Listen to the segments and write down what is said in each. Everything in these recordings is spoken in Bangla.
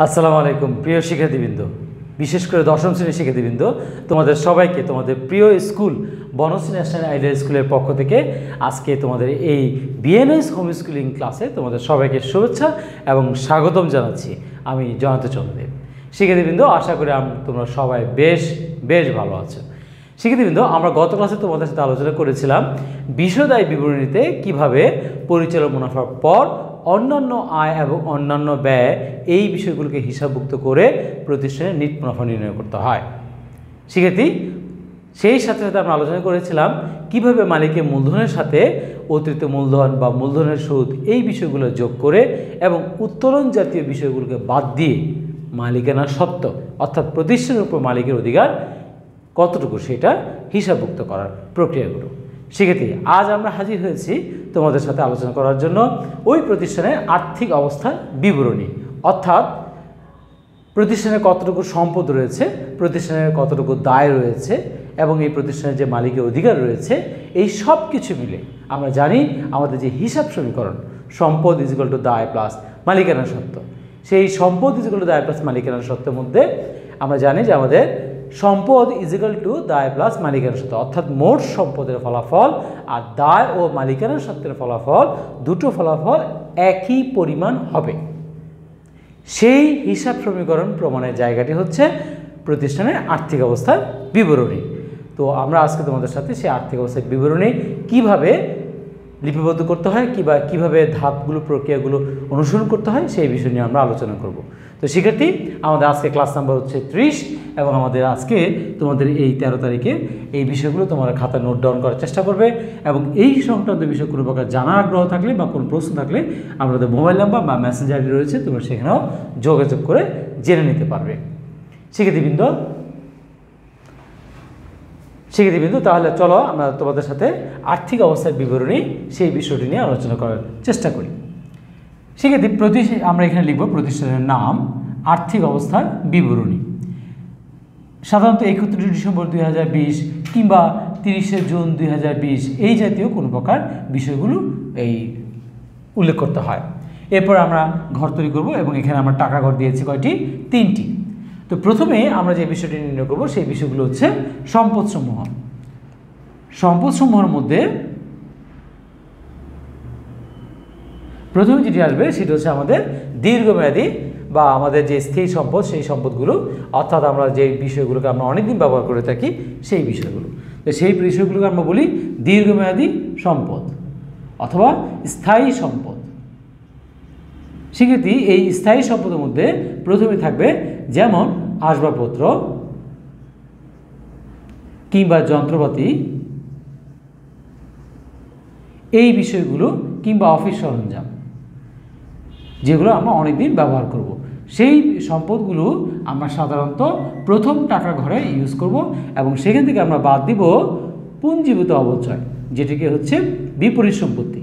আসসালামু আলাইকুম, প্রিয় শিক্ষার্থীবৃন্দ। বিশেষ করে দশম শ্রেণির শিক্ষার্থীবৃন্দ, তোমাদের সবাইকে, তোমাদের প্রিয় স্কুল, বনশ্রী ন্যাশনাল আইডিয়াল স্কুলের পক্ষ থেকে আজকে তোমাদের এই বিএনএস হোম স্কুলিং ক্লাসে তোমাদের সবাইকে শুভেচ্ছা এবং স্বাগতম জানাচ্ছি আমি জয়ন্ত চন্দ্রদেব। শিক্ষার্থীবৃন্দ, আশা করি তোমরা সবাই বেশ বেশ ভালো আছো। শিক্ষার্থীবৃন্দ, আমরা গত ক্লাসে তোমাদের সাথে আলোচনা করেছিলাম বিষদায় বিবরণীতে কীভাবে পরিচালক মুনাফার পর অন্যান্য আয় এবং অন্যান্য ব্যয় এই বিষয়গুলোকে হিসাবভুক্ত করে প্রতিষ্ঠানের নিট মুনাফা নির্ণয় করতে হয়। শিক্ষার্থী, সেই সাথে সাথে আমরা আলোচনা করেছিলাম কীভাবে মালিকের মূলধনের সাথে অতিরিক্ত মূলধন বা মূলধনের সুদ এই বিষয়গুলো যোগ করে এবং উত্তোলন জাতীয় বিষয়গুলোকে বাদ দিয়ে মালিকানা সত্ত্ব, অর্থাৎ প্রতিষ্ঠানের উপর মালিকের অধিকার কতটুকু সেটা হিসাবভুক্ত করার প্রক্রিয়াগুলো। সেক্ষেত্রে আজ আমরা হাজির হয়েছি তোমাদের সাথে আলোচনা করার জন্য। ওই প্রতিষ্ঠানের আর্থিক অবস্থার বিবরণী। অর্থাৎ প্রতিষ্ঠানের কতটুকু সম্পদ রয়েছে প্রতিষ্ঠানের কতটুকু দায় রয়েছে এবং এই প্রতিষ্ঠানের যে মালিকের অধিকার রয়েছে, এই সব কিছু মিলে আমরা জানি আমাদের যে হিসাব সমীকরণ, সম্পদ ইজিক্যাল টু দায় প্লাস মালিকানা সত্ত্ব সেই সম্পদ ইজিক্যাল টু দায় প্লাস মালিকানা সত্ত্বের মধ্যে আমরা জানি যে আমাদের সম্পদ ইজিক্যাল টু দায় প্লাস মালিকানা সত্ত্ব অর্থাৎ মোট সম্পদের ফলাফল আর দায় ও মালিকানা সত্ত্বের ফলাফল দুটো ফলাফল একই পরিমাণ হবে। সেই হিসাব সমীকরণ প্রমাণের জায়গাটি হচ্ছে প্রতিষ্ঠানের আর্থিক অবস্থার বিবরণী। তো আমরা আজকে তোমাদের সাথে সেই আর্থিক অবস্থার বিবরণী কীভাবে লিপিবদ্ধ করতে হয় কিবা কীভাবে ধাপগুলো, প্রক্রিয়াগুলো অনুসরণ করতে হয় সেই বিষয় নিয়ে আমরা আলোচনা করব। তো শিক্ষার্থী, আমাদের আজকে ক্লাস নাম্বার হচ্ছে ত্রিশ এবং আমাদের আজকে তোমাদের এই তেরো তারিখে এই বিষয়গুলো তোমরা খাতা নোট ডাউন করার চেষ্টা করবে এবং এই সংক্রান্ত বিষয় কোনো প্রকার জানার আগ্রহ থাকলে বা কোনো প্রশ্ন থাকলে আমাদের মোবাইল নাম্বার বা মেসেঞ্জার রয়েছে, তোমরা সেখানেও যোগাযোগ করে জেনে নিতে পারবে। শিক্ষার্থীবৃন্দ শিক্ষার্থীবৃন্দ, তাহলে চলো আমরা তোমাদের সাথে আর্থিক অবস্থার বিবরণী, সেই বিষয়টি নিয়ে আলোচনা করার চেষ্টা করি। সেক্ষেত্রে প্রতি আমরা এখানে লিখব প্রতিষ্ঠানের নাম, আর্থিক অবস্থার বিবরণী। সাধারণত একত্রিশে ডিসেম্বর দুই হাজার বিশ কিংবা তিরিশে জুন দুই হাজার বিশ এই জাতীয় কোনো প্রকার বিষয়গুলো এই উল্লেখ করতে হয়। এরপর আমরা ঘর তৈরি করব এবং এখানে আমরা টাকা ঘর দিয়েছি কয়টি? তিনটি। তো প্রথমে আমরা যে বিষয়টি নির্ণয় করব সেই বিষয়গুলো হচ্ছে সম্পদসমূহ। সম্পদসমূহের মধ্যে প্রথমে যেটি আসবে, সেটি হচ্ছে আমাদের দীর্ঘমেয়াদী বা আমাদের যে স্থির সম্পদ, সেই সম্পদগুলো, অর্থাৎ আমরা যে বিষয়গুলোকে আমরা অনেকদিন ব্যবহার করে থাকি, সেই বিষয়গুলো। তো সেই বিষয়গুলোকে আমরা বলি দীর্ঘমেয়াদী সম্পদ অথবা স্থায়ী সম্পদ। সেক্ষেত্রে এই স্থায়ী সম্পদের মধ্যে প্রথমে থাকবে যেমন আসবাবপত্র কিংবা যন্ত্রপাতি, এই বিষয়গুলো কিংবা অফিস সরঞ্জাম। যেগুলো আমরা অনেক দিন ব্যবহার করব। সেই সম্পদগুলো আমরা সাধারণত প্রথম টাকা ঘরে ইউজ করব এবং সেখান থেকে আমরা বাদ দিব পুঞ্জীভূত অবচয়, যেটিকে হচ্ছে বিপরীত সম্পত্তি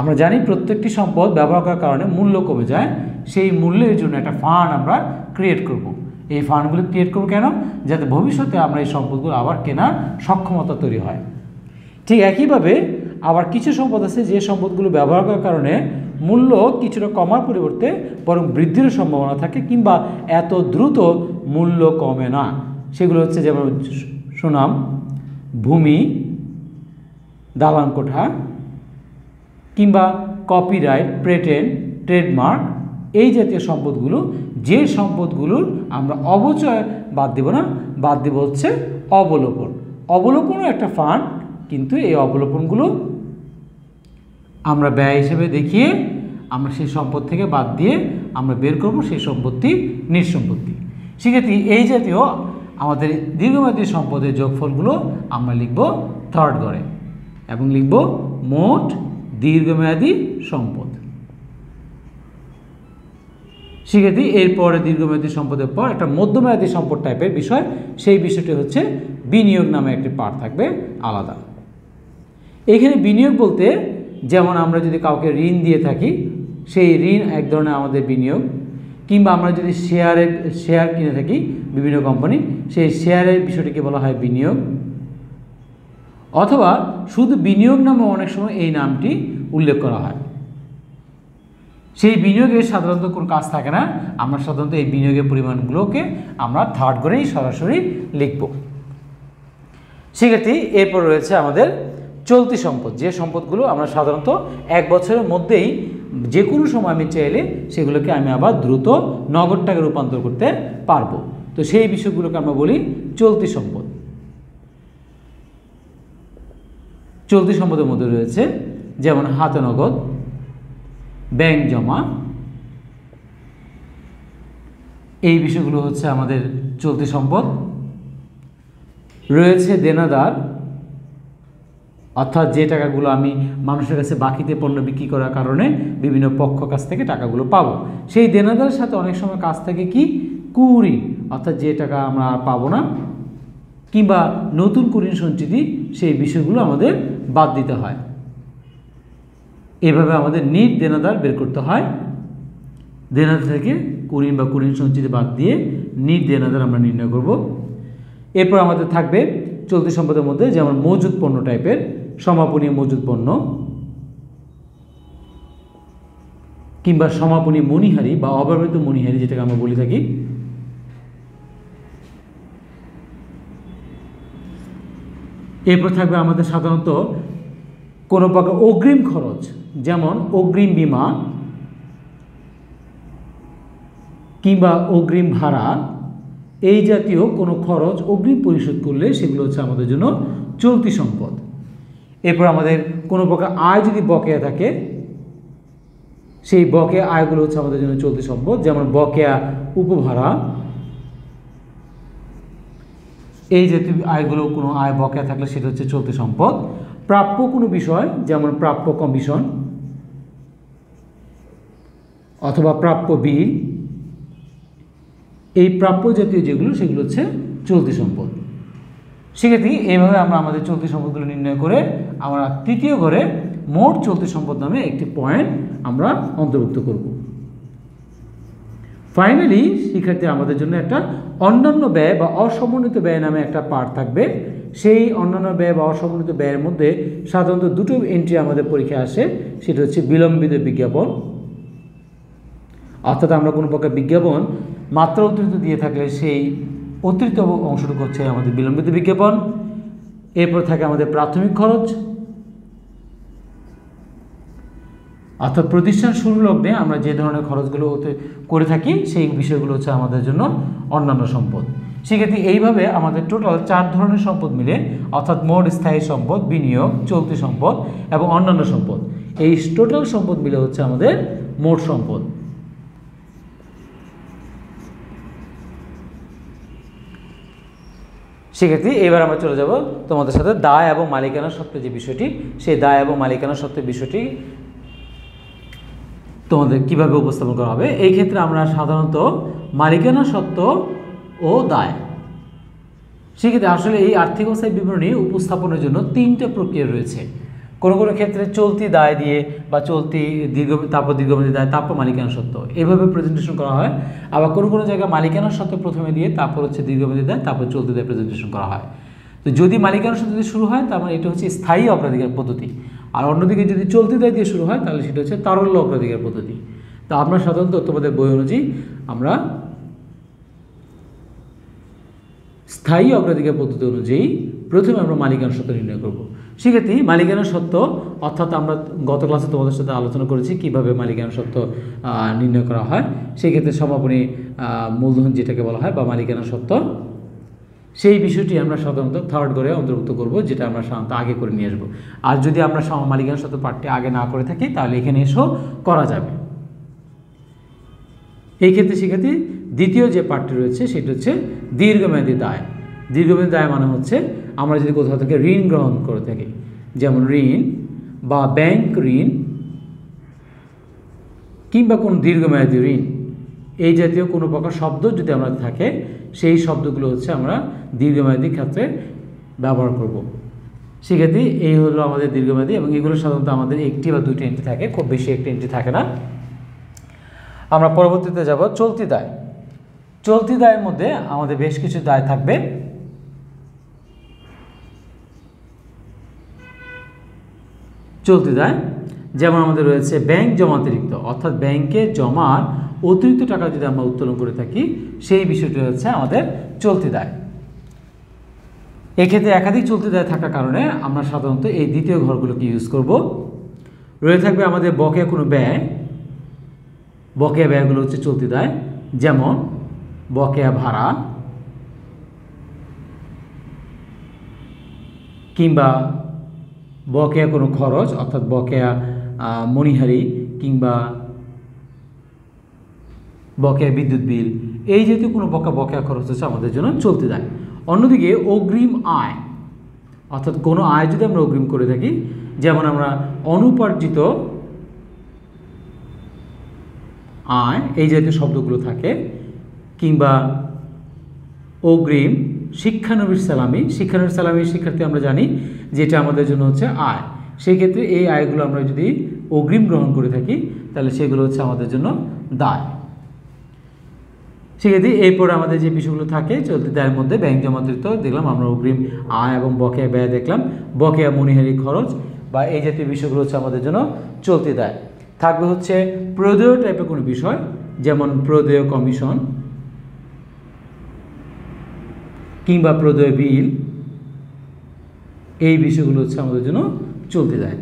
আমরা জানি প্রত্যেকটি সম্পদ ব্যবহার করার কারণে মূল্য কমে যায়, সেই মূল্যের জন্য একটা ফান্ড আমরা ক্রিয়েট করব। এই ফান্ডগুলো ক্রিয়েট করব কেন যাতে ভবিষ্যতে আমরা এই সম্পদগুলো আবার কেনার সক্ষমতা তৈরি হয় ঠিক একইভাবে আবার কিছু সম্পদ আছে যে সম্পদগুলো ব্যবহার করার কারণে মূল্য কিছুটা কমার পরিবর্তে বরং বৃদ্ধির সম্ভাবনা থাকে কিংবা এত দ্রুত মূল্য কমে না। সেগুলো হচ্ছে যেমন সুনাম, ভূমি দালান কোঠা কিংবা কপিরাইট পেটেন্ট ট্রেডমার্ক এই জাতীয় সম্পদগুলো যে সম্পদগুলোর আমরা অবচয় বাদ দেব না, বাদ দেব হচ্ছে অবলোপন। অবলোপনও একটা ফান্ড কিন্তু এই অবলোপনগুলো আমরা ব্যয় হিসেবে দেখিয়ে আমরা সেই সম্পদ থেকে বাদ দিয়ে আমরা বের করব সেই সম্পত্তি নিঃসম্পত্তি সেক্ষেত্রে এই জাতীয় আমাদের দীর্ঘমেয়াদী সম্পদের যোগফলগুলো আমরা লিখব থার্ড গড়ে এবং লিখব মোট দীর্ঘমেয়াদী সম্পদ। সেক্ষেত্রে এরপরে দীর্ঘমেয়াদী সম্পদের পর একটা মধ্যমেয়াদী সম্পদ টাইপের বিষয়, সেই বিষয়টি হচ্ছে বিনিয়োগ নামে একটি পার্ট থাকবে আলাদা। এখানে বিনিয়োগ বলতে যেমন আমরা যদি কাউকে ঋণ দিয়ে থাকি, সেই ঋণ এক ধরনের আমাদের বিনিয়োগ। কিংবা আমরা যদি শেয়ারের শেয়ার কিনে থাকি বিভিন্ন কোম্পানি সেই শেয়ারের বিষয়টিকে বলা হয় বিনিয়োগ। অথবা শুধু বিনিয়োগ নামে অনেক সময় এই নামটি উল্লেখ করা হয়। সেই বিনিয়োগের সাধারণত কোনো কাজ থাকে না। আমরা সাধারণত এই বিনিয়োগের পরিমাণগুলোকে আমরা থার্ড করেই সরাসরি লিখব। সেক্ষেত্রে এরপর রয়েছে আমাদের চলতি সম্পদ, যে সম্পদগুলো আমরা সাধারণত এক বছরের মধ্যেই যে কোনো সময় আমি চাইলে সেগুলোকে আমি আবার দ্রুত নগদ টাকা রূপান্তর করতে পারব। তো সেই বিষয়গুলোকে আমরা বলি চলতি সম্পদ। চলতি সম্পদের মধ্যে রয়েছে যেমন হাতে নগদ, ব্যাংক জমা। এই বিষয়গুলো হচ্ছে আমাদের চলতি সম্পদ। রয়েছে দেনাদার অর্থাৎ যে টাকাগুলো আমি মানুষের কাছে বাকিতে পণ্য বিক্রি করার কারণে বিভিন্ন পক্ষ কাছ থেকে টাকাগুলো পাবো। সেই দেনাদারের সাথে অনেক সময় কাছ থেকে কি? কুড়ি। অর্থাৎ যে টাকা আমরা আর পাবো না, কিংবা নতুন কুড়িন সঞ্চিতি সেই বিষয়গুলো আমাদের বাদ দিতে হয়। এভাবে আমাদের নিট দেনাদার বের করতে হয়। দেনাদার থেকে কুড়িন বা কুড়িন সঞ্চিতি বাদ দিয়ে নিট দেনাদার আমরা নির্ণয় করব। এরপর আমাদের থাকবে চলতি সম্পদের মধ্যে যেমন মজুদ পণ্য টাইপের সমাপনী মজুদ পণ্য। কিংবা সমাপনী মণিহারি বা অব্যবহৃত মণিহারি যেটাকে আমরা বলে থাকি। এরপর থাকবে আমাদের সাধারণত কোনো প্রকার অগ্রিম খরচ, যেমন অগ্রিম বিমা কিংবা অগ্রিম ভাড়া। এই জাতীয় কোনো খরচ অগ্রিম পরিশোধ করলে সেগুলো হচ্ছে আমাদের জন্য চলতি সম্পদ। এরপর আমাদের কোনো প্রকার আয় যদি বকেয়া থাকে, সেই বকেয়া আয়গুলো হচ্ছে আমাদের জন্য চলতি সম্পদ, যেমন বকেয়া উপভাড়া। এই জাতীয় আয়গুলো, কোনো আয় বকেয়া থাকলে সেটা হচ্ছে চলতি সম্পদ। প্রাপ্য কোনো বিষয়, যেমন প্রাপ্য কমিশন অথবা প্রাপ্য বিল, এই প্রাপ্য জাতীয় যেগুলো, সেগুলো হচ্ছে চলতি সম্পদ। সেক্ষেত্রে এইভাবে আমরা আমাদের চলতি সম্পদগুলো নির্ণয় করে আমরা তৃতীয় ঘরে মোট চলতি সম্পদ নামে একটি পয়েন্ট আমরা অন্তর্ভুক্ত করব। ফাইনালি শিক্ষার্থী, আমাদের জন্য একটা অন্যান্য ব্যয় বা অসমন্বিত ব্যয় নামে একটা পার্ট থাকবে। সেই অন্যান্য ব্যয় বা অসমন্বিত ব্যয়ের মধ্যে সাধারণত দুটো এন্ট্রি আমাদের পরীক্ষায় আসে। সেটা হচ্ছে বিলম্বিত বিজ্ঞাপন। অর্থাৎ আমরা কোনো প্রকার বিজ্ঞাপন মাত্রা অতিরিক্ত দিয়ে থাকলে সেই অতিরিক্ত অংশটুকু হচ্ছে আমাদের বিলম্বিত বিজ্ঞাপন। এরপর থাকে আমাদের প্রাথমিক খরচ। অর্থাৎ প্রতিষ্ঠান শুরু লগ্নে আমরা যে ধরনের খরচগুলো করে থাকি, সেই বিষয়গুলো হচ্ছে আমাদের জন্য অন্যান্য সম্পদ। সেক্ষেত্রে এইভাবে আমাদের টোটাল চার ধরনের সম্পদ মিলে, অর্থাৎ মোট স্থায়ী সম্পদ, বিনিয়োগ, চলতি সম্পদ এবং অন্যান্য সম্পদ, এই টোটাল সম্পদ মিলে হচ্ছে আমাদের মোট সম্পদ। সেক্ষেত্রে এবার আমরা চলে যাব তোমাদের সাথে দায় এবং মালিকানা সত্ত্বে যে বিষয়টি, সেই দায় এবং মালিকানা সত্ত্বে বিষয়টি তোমাদের কীভাবে উপস্থাপন করা হবে। এই ক্ষেত্রে আমরা সাধারণত মালিকানা সত্ত্ব ও দায়। সেক্ষেত্রে আসলে এই আর্থিক অবস্থায় বিবরণী উপস্থাপনের জন্য তিনটা প্রক্রিয়া রয়েছে। কোনো কোনো ক্ষেত্রে চলতি দায় দিয়ে বা চলতি দীর্ঘ তারপর দীর্ঘমেয়াদী দায়, তারপর মালিকানা সত্ত্ব এভাবে প্রেজেন্টেশন করা হয়। আবার কোনো কোনো জায়গায় মালিকানা সত্ত্ব প্রথমে দিয়ে, তারপর হচ্ছে দীর্ঘমেয়াদী দায়, তারপর চলতি দায় প্রেজেন্টেশন করা হয়। তো যদি মালিকানা সত্ত্ব দিয়ে শুরু হয়, তার মানে এটা হচ্ছে স্থায়ী অগ্রাধিকার পদ্ধতি। আর অন্যদিকে যদি চলতি দায় দিয়ে শুরু হয়, তাহলে সেটা হচ্ছে তারল্য অগ্রাধিকার পদ্ধতি। তো আমরা সাধারণত তোমাদের বই অনুযায়ী আমরা স্থায়ী অগ্রাধিকার পদ্ধতি অনুযায়ী প্রথমে আমরা মালিকানা সত্ত্ব নির্ণয় করব। সেক্ষেত্রে মালিকানা সত্ত্ব, অর্থাৎ আমরা গত ক্লাসে তোমাদের সাথে আলোচনা করেছি কীভাবে মালিকানা সত্ত্ব নির্ণয় করা হয়। সেক্ষেত্রে সমাপনী মূলধন যেটাকে বলা হয় বা মালিকানা সত্ত্ব, সেই বিষয়টি আমরা সাধারণত থার্ড করে অন্তর্ভুক্ত করব, যেটা আমরা সাধারণত আগে করে নিয়ে আসব। আর যদি আমরা মালিকানা সত্ত্ব পাঠটি আগে না করে থাকি, তাহলে এখানে এসেও করা যাবে। এই ক্ষেত্রে সেক্ষেত্রে দ্বিতীয় যে পার্টটি রয়েছে, সেটি হচ্ছে দীর্ঘমেয়াদী দায়। দীর্ঘমেয়াদী দায় মানে হচ্ছে আমরা যদি কোথাও থেকে ঋণ গ্রহণ করে থাকি, যেমন ঋণ বা ব্যাংক ঋণ কিংবা কোনো দীর্ঘমেয়াদী ঋণ, এই জাতীয় কোনো প্রকার শব্দ যদি আমরা থাকে, সেই শব্দগুলো হচ্ছে আমরা দীর্ঘমেয়াদী ক্ষেত্রে ব্যবহার করব। সেক্ষেত্রে এই হলো আমাদের দীর্ঘমেয়াদী এবং এগুলো সাধারণত আমাদের একটি বা দুইটি এন্ট্রি থাকে, খুব বেশি একটি এন্ট্রি থাকে না। আমরা পরবর্তীতে যাব চলতি দায়। চলতি দায়ের মধ্যে আমাদের বেশ কিছু দায় থাকবে। চলতি দায়, যেমন আমাদের রয়েছে ব্যাংক জমাতিরিক্ত, অর্থাৎ ব্যাংকে জমার অতিরিক্ত টাকা যদি আমরা উত্তোলন করে থাকি, সেই বিষয়টি হচ্ছে আমাদের চলতে দেয়। এক্ষেত্রে একাধিক চলতে দেয় থাকার কারণে আমরা সাধারণত এই দ্বিতীয় ঘরগুলোকে ইউজ করব। রয়ে থাকবে আমাদের বকেয়া কোনো ব্যয়। বকেয়া ব্যয়গুলো হচ্ছে চলতি দেয়, যেমন বকেয়া ভাড়া কিংবা বকেয়া কোনো খরচ, অর্থাৎ বকেয়া মণিহারি কিংবা বকেয়া বিদ্যুৎ বিল, এই জাতীয় কোনো বকা, বকেয়া খরচ হচ্ছে আমাদের জন্য চলতে দেয়। অন্যদিকে অগ্রিম আয়, অর্থাৎ কোনো আয় যদি আমরা অগ্রিম করে থাকি, যেমন আমরা অনুপার্জিত আয়, এই জাতীয় শব্দগুলো থাকে, কিংবা অগ্রিম শিক্ষানবির সালামি শিক্ষানবির সালামি শিক্ষার্থী আমরা জানি যেটা আমাদের জন্য হচ্ছে আয়। সেই ক্ষেত্রে এই আয়গুলো আমরা যদি অগ্রিম গ্রহণ করে থাকি, তাহলে সেগুলো হচ্ছে আমাদের জন্য দায়। সেক্ষেত্রে এরপর আমাদের যে বিষয়গুলো থাকে, চলতি দায়ের মধ্যে ব্যাংক জমাতিরিক্ত দেখলাম আমরা অগ্রিম আয় এবং বকেয়া ব্যয় দেখলাম, বকেয়া মনিহারি খরচ বা এই জাতীয় বিষয়গুলো হচ্ছে আমাদের জন্য চলতি দায়। থাকবে হচ্ছে প্রদেয় টাইপের কোনো বিষয়, যেমন প্রদেয় কমিশন কিংবা প্রদেয় বিল, এই বিষয়গুলো হচ্ছে আমাদের জন্য চলতে দেয়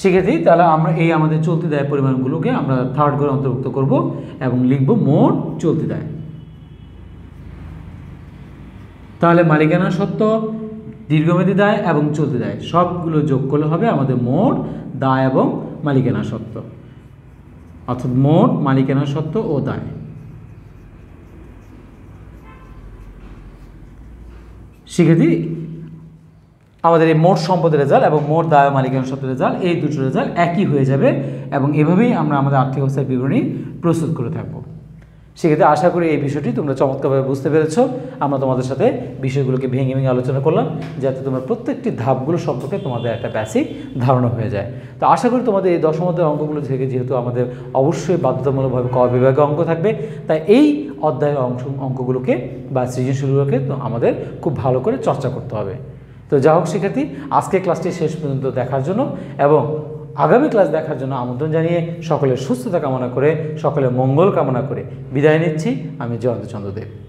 সেক্ষেত্রে তাহলে আমরা এই আমাদের চলতি দেয় পরিমাণগুলোকে আমরা থার্ড করে অন্তর্ভুক্ত করব এবং লিখব মোট চলতি দেয়। তাহলে মালিকানা সত্ত্ব দীর্ঘমেয়াদী দায় এবং চলতি দায়। সবগুলো যোগ করলে হবে আমাদের মোট দায় এবং মালিকানা সত্ত্ব অর্থাৎ মোট মালিকানা সত্ত্ব ও দায়। সেক্ষেত্রে আমাদের এই মোট সম্পদের রেজাল্ট এবং মোট দায় মালিকানা সত্ত্বের রেজাল্ট এই দুটো রেজাল্ট একই হয়ে যাবে এবং এভাবেই আমরা আমাদের আর্থিক অবস্থার বিবরণী প্রস্তুত করে থাকব। সেক্ষেত্রে আশা করি এই বিষয়টি তোমরা চমৎকারভাবে বুঝতে পেরেছ। আমরা তোমাদের সাথে বিষয়গুলোকে ভেঙে ভেঙে আলোচনা করলাম, যাতে তোমরা প্রত্যেকটি ধাপগুলো সম্পর্কে তোমাদের একটা বেসিক ধারণা হয়ে যায়। তো আশা করি তোমাদের এই দশমদের অঙ্কগুলো থেকে যেহেতু আমাদের অবশ্যই বাধ্যতামূলকভাবে ক বিভাগে অঙ্ক থাকবে, তাই এই অধ্যায়ের অংশ, অঙ্কগুলোকে বা সৃজনশীলগুলোকে আমাদের খুব ভালো করে চর্চা করতে হবে। তো যা হোক শিক্ষার্থী আজকে ক্লাসটি শেষ পর্যন্ত দেখার জন্য এবং আগামী ক্লাস দেখার জন্য আমন্ত্রণ জানিয়ে সকলের সুস্থতা কামনা করে, সকলের মঙ্গল কামনা করে বিদায় নিচ্ছি। আমি জয়ন্ত চন্দ্রদেব।